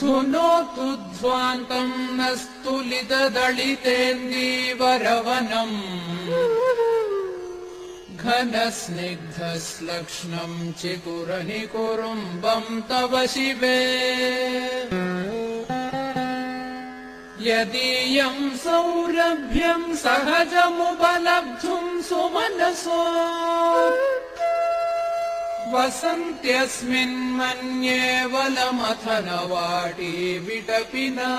धुनोतु ध्वान्तम् न स्तुलितदलितेन्दीवरवनम् घनस्निग्धश्लक्ष्णम् चिकुरनिकुरुम्बम् तव शिवे। यदीयम् सौरभ्यम् सहजमुपलब्धुम् सुमनसो वसन्त्यस्मिन्मन्ये वलमथनवाटी विटपिना